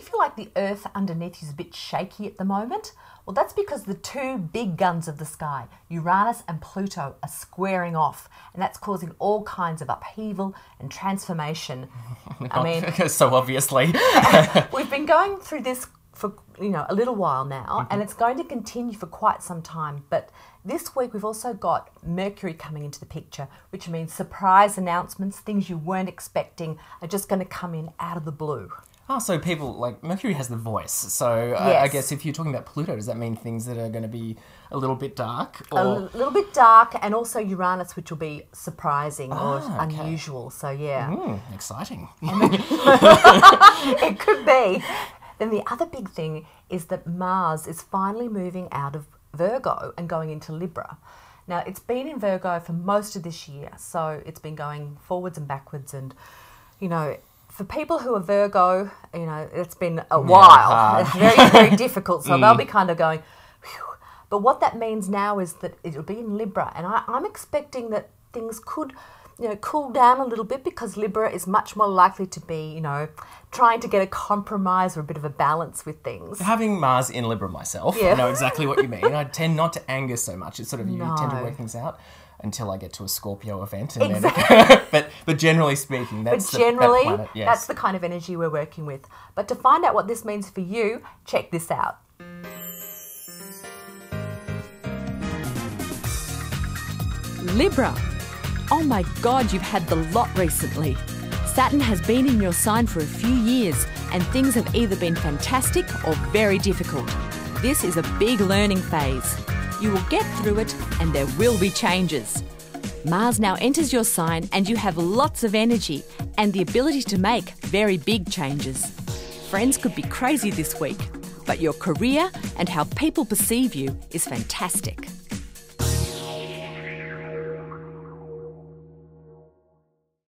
feel like the earth underneath is a bit shaky at the moment? Well, that's because the two big guns of the sky, Uranus and Pluto, are squaring off, and that's causing all kinds of upheaval and transformation. I mean, so obviously. we've been going through this for you know a little while now, Mm-hmm. and it's going to continue for quite some time. But this week we've also got Mercury coming into the picture, which means surprise announcements, things you weren't expecting, are just going to come in out of the blue. Oh, so people like Mercury has the voice. So uh, I Yes. guess if you're talking about Pluto, does that mean things that are going to be a little bit dark? Or A little bit dark, and also Uranus, which will be surprising or Ah, okay. unusual. So yeah, Hmm, exciting. it could be. Then the other big thing is that Mars is finally moving out of Virgo and going into Libra. Now, it's been in Virgo for most of this year, so it's been going forwards and backwards. And, you know, for people who are Virgo, you know, it's been a while. It's very, very difficult. So they'll be mm. kind of going, Phew. But what that means now is that it'll be in Libra, and I, I'm expecting that things could, you know, cool down a little bit because Libra is much more likely to be, you know, trying to get a compromise or a bit of a balance with things. Having Mars in Libra myself, Yeah. I know exactly what you mean. I tend not to anger so much. It's sort of you tend to work things out until I get to a Scorpio event, and Exactly. then. but but generally speaking, But that's the, generally, that planet, yes. that's the kind of energy we're working with. But to find out what this means for you, check this out. Libra. Oh my god, you've had the lot recently. Saturn has been in your sign for a few years, and things have either been fantastic or very difficult. This is a big learning phase. You will get through it, and there will be changes. Mars now enters your sign, and you have lots of energy and the ability to make very big changes. Friends could be crazy this week, but your career and how people perceive you is fantastic.